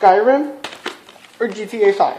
Skyrim or GTA 5?